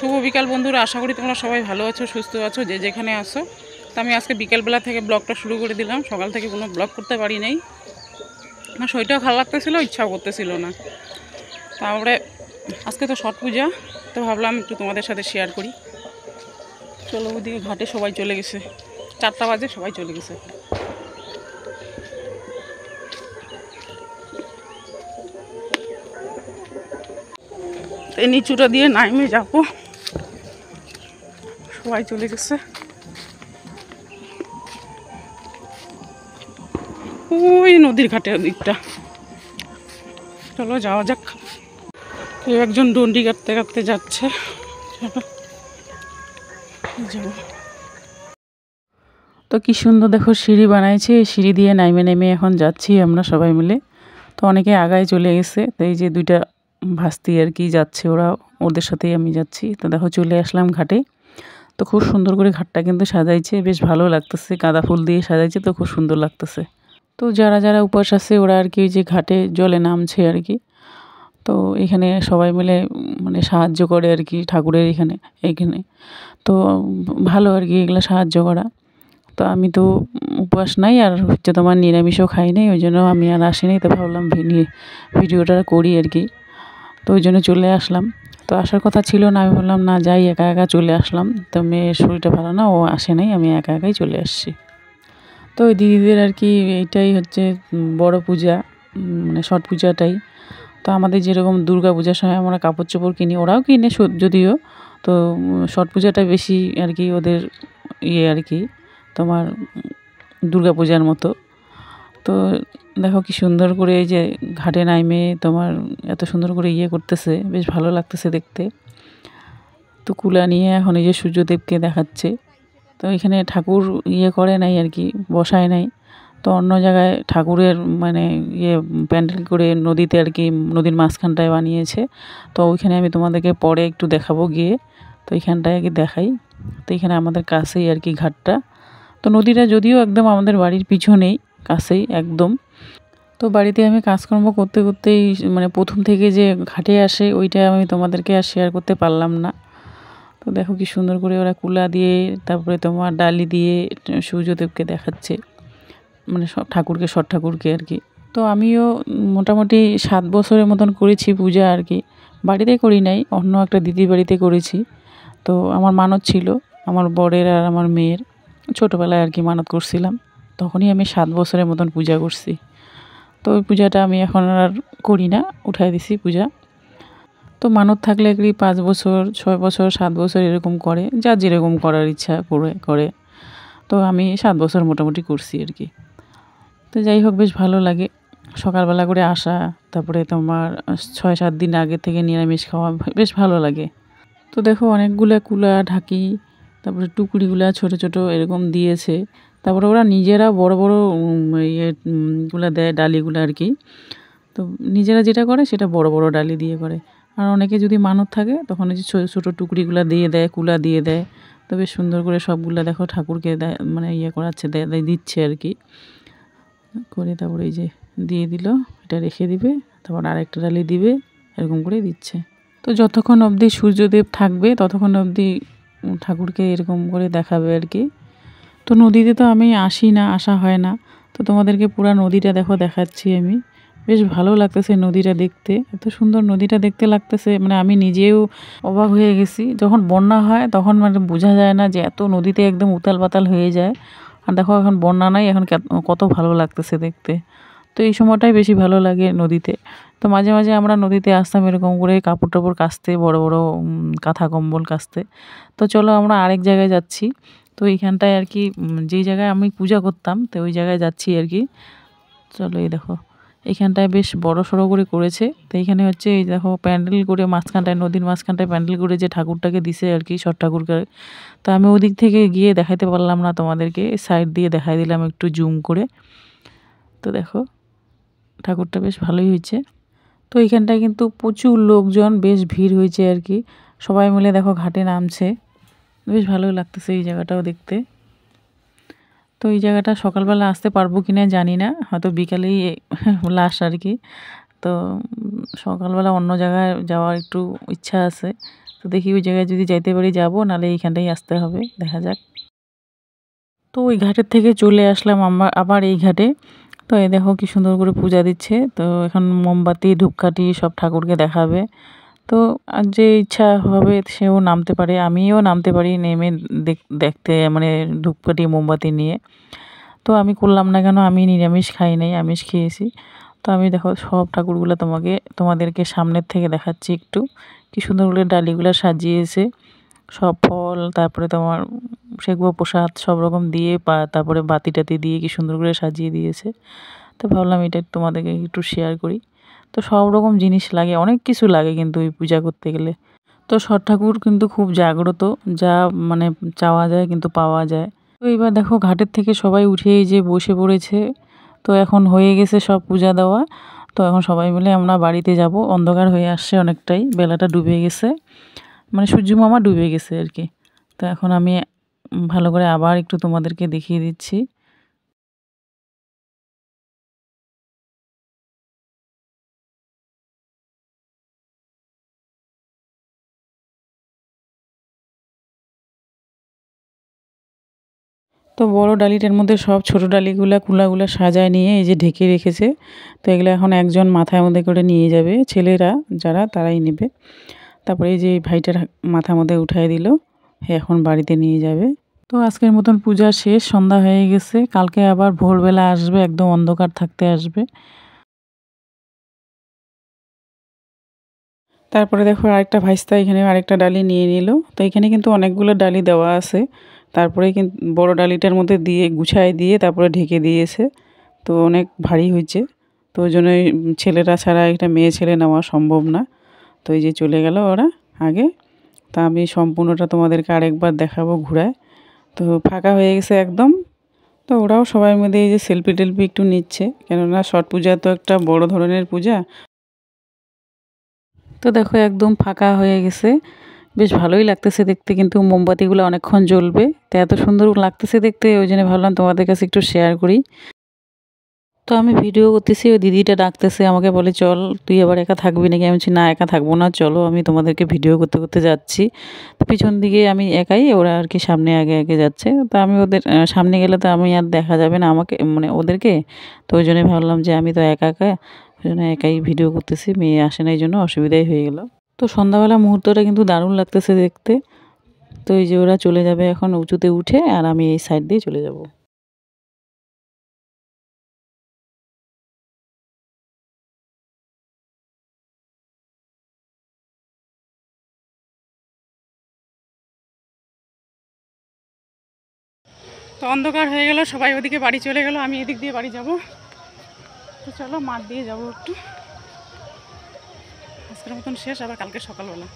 শুভ বিকাল বন্ধুরা, আশা করি তোমরা সবাই ভালো আছো, সুস্থ আছো, যে যেখানে আসো তো আমি আজকে বিকেলবেলা থেকে ব্লগটা শুরু করে দিলাম। সকাল থেকে কোনো ব্লগ করতে পারি নাই। আমার শরীরটাও ভালো লাগতেছিল, ইচ্ছাও করতেছিল না। তারপরে আজকে তো ছট পূজা, তো ভাবলাম একটু তোমাদের সাথে শেয়ার করি। চলো ওদিকে ঘাটে সবাই চলে গেছে। চারটা বাজে, সবাই চলে গেছে। এই নিচুটা দিয়ে নাইমে যাব। সবাই চলে গেছে। ওই নদীর ঘাটের দিকটা। চলো যাওয়া যাক। কেউ একজন ডন্ডি কাটতে কাটতে যাচ্ছে। তো কি সুন্দর দেখো সিঁড়ি বানাইছে। সিঁড়ি দিয়ে নাইমে নেমে এখন যাচ্ছি আমরা সবাই মিলে। তো অনেকে আগায় চলে গেছে। তো এই যে দুইটা ভাস্তি আর কি যাচ্ছে ওরা। ওদের সাথেই আমি যাচ্ছি। তো দেখো চলে আসলাম ঘাটে। তো খুব সুন্দর করে ঘাটটা কিন্তু সাজাইছে, বেশ ভালো লাগতেছে। গাঁদা ফুল দিয়ে সাজাইছে তো খুব সুন্দর লাগতেছে। তো যারা যারা উপাস আছে, ওরা আর কি ওই যে ঘাটে জলে নামছে আর কি। তো এখানে সবাই মিলে মানে সাহায্য করে আর কি ঠাকুরের এখানে এখানে। তো ভালো আর কি এগুলো সাহায্য করা। তো আমি তো উপবাস নাই আর হচ্ছে তোমার নিরামিষও খাই নাই, ওই জন্য আমি আর আসিনি তো ভাবলাম ভিডিওটা করি আর কি। তো ওই জন্য চলে আসলাম। তো আসার কথা ছিল না, আমি বললাম, না, যাই, একা একা চলে আসলাম। তো মেয়ের শরীরটা ভালো না, ও আসে নাই, আমি একা একাই চলে আসছি। তো ওই দিদিদের আর কি এইটাই হচ্ছে বড় পূজা মানে ছট পূজাটাই। তো আমাদের যেরকম দুর্গা পূজার সময় আমরা কাপড় চোপড় কিনি, ওরাও কিনে যদিও। তো ছট পূজাটা বেশি আর কি ওদের ইয়ে আর কি, তোমার দুর্গা পূজার মতো। তো দেখো কি সুন্দর করে এই যে ঘাটে নাইমে তোমার এত সুন্দর করে ইয়ে করতেছে, বেশ ভালো লাগতেছে দেখতে। তো কুলা নিয়ে এখন এই যে সূর্যদেবকে দেখাচ্ছে। তো এখানে ঠাকুর ইয়ে করে নাই আর কি, বসায় নাই। তো অন্য জায়গায় ঠাকুরের মানে ইয়ে প্যান্ডেল করে নদীতে আর কি, নদীর মাঝখানটায় বানিয়েছে। তো ওইখানে আমি তোমাদেরকে পরে একটু দেখাবো গিয়ে। তো এইখানটায় আর কি দেখাই। তো এখানে আমাদের কাছেই আর কি ঘাটটা। তো নদীটা যদিও একদম আমাদের বাড়ির পিছনেই কাছেই একদম। তো বাড়িতে আমি কাজকর্ম করতে করতেই মানে প্রথম থেকে যে ঘাটে আসে, ওইটা আমি তোমাদেরকে আর শেয়ার করতে পারলাম না। তো দেখো কি সুন্দর করে ওরা কুলা দিয়ে, তারপরে তোমার ডালি দিয়ে সূর্যদেবকে দেখাচ্ছে। মানে সব ঠাকুরকে সব ঠাকুরকে আর কি। তো আমিও মোটামুটি সাত বছরের মতন করেছি পূজা আর কি। বাড়িতে করি নাই, অন্য একটা দিদির বাড়িতে করেছি। তো আমার মানত ছিল, আমার বরের আর আমার মেয়ের। ছোটোবেলায় আর কি মানত করছিলাম। তখনই আমি সাত বছরের মতন পূজা করছি। তো ওই পূজাটা আমি এখন আর করি না, উঠাই দিছি পূজা। তো মানত থাকলে কি পাঁচ বছর, ছয় বছর, সাত বছর এরকম করে যার যেরকম করার ইচ্ছা করে করে। তো আমি সাত বছর মোটামুটি করছি আর কি। তো যাই হোক, বেশ ভালো লাগে। সকালবেলা করে আসা, তারপরে তোমার ছয়, সাত দিন আগে থেকে নিরামিষ খাওয়া, বেশ ভালো লাগে। তো দেখো, অনেকগুলো কুলা, ঢাকি, তারপরে টুকরিগুলা ছোট ছোট এরকম দিয়েছে। তারপরে ওরা নিজেরা বড় বড় ইয়েগুলো দেয় ডালিগুলো আর কি। তো নিজেরা যেটা করে সেটা বড় বড় ডালি দিয়ে করে। আর অনেকে যদি মানত থাকে, তখন ওই যে ছোটো ছোটো টুকরিগুলো দিয়ে দেয়, কুলা দিয়ে দেয়। তো বেশ সুন্দর করে সবগুলো দেখো ঠাকুরকে দেয় মানে ইয়ে করাচ্ছে, দেয় দিচ্ছে আর কি। করে তারপরে এই যে দিয়ে দিল, এটা রেখে দিবে, তারপর আরেকটা ডালি দিবে, এরকম করে দিচ্ছে। তো যতক্ষণ অবধি সূর্যদেব থাকবে, ততক্ষণ অবধি ঠাকুরকে এরকম করে দেখাবে আর কি। তো নদীতে তো আমি আসি না, আসা হয় না। তো তোমাদেরকে পুরা নদীটা দেখো, দেখাচ্ছি আমি। বেশ ভালো লাগতেছে নদীটা দেখতে। এত সুন্দর নদীটা দেখতে লাগতেছে মানে আমি নিজেও অবাক হয়ে গেছি। যখন বন্যা হয়, তখন মানে বোঝা যায় না যে এত নদীতে একদম উতাল পাতাল হয়ে যায়। আর দেখো, এখন বন্যা নাই, এখন কত ভালো লাগতেছে দেখতে। তো এই সময়টাই বেশি ভালো লাগে নদীতে। তো মাঝে মাঝে আমরা নদীতে আসতাম এরকম করে কাপড় টাপড় কাচতে, বড় বড় কাঁথা কম্বল কাচতে। তো চলো আমরা আরেক জায়গায় যাচ্ছি। তো এইখানটায় আর কি যেই জায়গায় আমি পূজা করতাম, তো ওই জায়গায় যাচ্ছি আর কি। চলো এই দেখো, এইখানটায় বেশ বড় সড়ো করে করেছে। তো এইখানে হচ্ছে এই দেখো, প্যান্ডেল করে মাঝখানটায়, নদীর মাঝখানটায় প্যান্ডেল করে যে ঠাকুরটাকে দিছে আর কি সট ঠাকুরকে। তো আমি ওদিক থেকে গিয়ে দেখাতে পারলাম না তোমাদেরকে, সাইড দিয়ে দেখাই দিলাম একটু জুম করে। তো দেখো, ঠাকুরটা বেশ ভালোই হয়েছে। তো এইখানটায় কিন্তু প্রচুর লোকজন, বেশ ভিড় হয়েছে আর কি। সবাই মিলে দেখো ঘাটে নামছে। বেশ ভালোই লাগতেছে এই জায়গাটাও দেখতে। তো এই জায়গাটা সকালবেলা আসতে পারব কি না জানি না, হয়তো বিকালেই লাস্ট আর কি। তো সকালবেলা অন্য জায়গায় যাওয়ার একটু ইচ্ছা আছে। তো দেখি ওই জায়গায় যদি যাইতে পারি যাব, নাহলে এইখানটাই আসতে হবে, দেখা যাক। তো ওই ঘাটের থেকে চলে আসলাম আমার আবার এই ঘাটে। তো এই দেখো কি সুন্দর করে পূজা দিচ্ছে। তো এখন মোমবাতি, ধূপকাঠি সব ঠাকুরকে দেখাবে। তো যে ইচ্ছা হবে সেও নামতে পারে, আমিও নামতে পারি নেমে দেখ- দেখতে মানে ধূপকাঠি, মোমবাতি নিয়ে। তো আমি করলাম না কেন, আমি নিরামিষ খাই নাই, আমিষ খেয়েছি। তো আমি দেখো সব ঠাকুরগুলো তোমাকে, তোমাদেরকে সামনের থেকে দেখাচ্ছি একটু। কি সুন্দর করে ডালিগুলো সাজিয়েছে। সব ফল, তারপরে তোমার সেগুলো প্রসাদ সব রকম দিয়ে বা, তারপরে বাতি টাতি দিয়ে কি সুন্দর করে সাজিয়ে দিয়েছে। তো ভাবলাম এটা তোমাদেরকে একটু শেয়ার করি। তো সব রকম জিনিস লাগে, অনেক কিছু লাগে কিন্তু ওই পূজা করতে গেলে। তো ষট ঠাকুর কিন্তু খুব জাগ্রত, যা মানে চাওয়া যায় কিন্তু পাওয়া যায়। তো এবার দেখো ঘাটের থেকে সবাই উঠে যে বসে পড়েছে, তো এখন হয়ে গেছে সব পূজা দেওয়া। তো এখন সবাই মিলে আমরা বাড়িতে যাব, অন্ধকার হয়ে আসছে অনেকটাই, বেলাটা ডুবে গেছে মানে সূর্য মামা ডুবে গেছে আর কি। তো এখন আমি ভালো করে আবার একটু তোমাদেরকে দেখিয়ে দিচ্ছি। তো বড় ডালিটার মধ্যে সব ছোট ডালিগুলা, কুলাগুলা সাজায় নিয়ে এই যে ঢেকে রেখেছে। তো এগুলো এখন একজন মাথার মধ্যে করে নিয়ে যাবে, ছেলেরা যারা তারাই নেবে। তারপরে এই যে ভাইটার মাথার মধ্যে উঠাই দিল এখন বাড়িতে নিয়ে যাবে। তো আজকের মতন পূজা শেষ, সন্ধ্যা হয়ে গেছে। কালকে আবার ভোরবেলা আসবে, একদম অন্ধকার থাকতে আসবে। তারপরে দেখো আরেকটা ভাইস্তা এখানে আরেকটা ডালি নিয়ে নিল। তো এখানে কিন্তু অনেকগুলো ডালি দেওয়া আছে। তারপরে কিন্তু বড় ডালিটার মধ্যে দিয়ে, গুছায় দিয়ে তারপরে ঢেকে দিয়েছে। তো অনেক ভারী হয়েছে। তো ওই জন্যই ছেলেরা ছাড়া একটা মেয়ে ছেলে নেওয়া সম্ভব না। তো এই যে চলে গেল ওরা আগে। তা আমি সম্পূর্ণটা তোমাদেরকে আরেকবার দেখাবো ঘুরায়। তো ফাঁকা হয়ে গেছে একদম। তো ওরাও সবাই মধ্যে এই যে সেলফি টেলফি একটু নিচ্ছে। কেননা ছট পূজা তো একটা বড় ধরনের পূজা। তো দেখো একদম ফাঁকা হয়ে গেছে। বেশ ভালোই লাগতেছে দেখতে, কিন্তু মোমবাতিগুলো অনেকক্ষণ জ্বলবে। তো এত সুন্দর লাগতেছে দেখতে, ওই জন্য ভাবলাম তোমাদের কাছে একটু শেয়ার করি। তো আমি ভিডিও করতেছি, ওই দিদিটা ডাকতেছে, আমাকে বলে, চল, তুই আবার একা থাকবি নাকি? আমি বলছি, না, একা থাকব না, চলো, আমি তোমাদেরকে ভিডিও করতে করতে যাচ্ছি। তো পিছন দিকে আমি একাই, ওরা আর কি সামনে আগে আগে যাচ্ছে। তো আমি ওদের সামনে গেলে তো আমি আর দেখা যাবে না আমাকে মানে ওদেরকে। তো ওই জন্যই ভাবলাম যে আমি তো একা একা, ওই জন্য একাই ভিডিও করতেছি, মেয়ে আসে না, এই জন্য অসুবিধাই হয়ে গেল। তো সন্ধ্যাবেলা মুহূর্তটা কিন্তু দারুণ লাগতেছে দেখতে। তো এই যে ওরা চলে যাবে এখন উঁচুতে উঠে আর আমি এই সাইড দিয়ে চলে যাব। তো অন্ধকার হয়ে গেল, সবাই ওদিকে বাড়ি চলে গেল, আমি এদিক দিয়ে বাড়ি যাব। তো চলো মাঠ দিয়ে যাব একটু। আজকের মতন শেষ আবার কালকে সকালবেলা।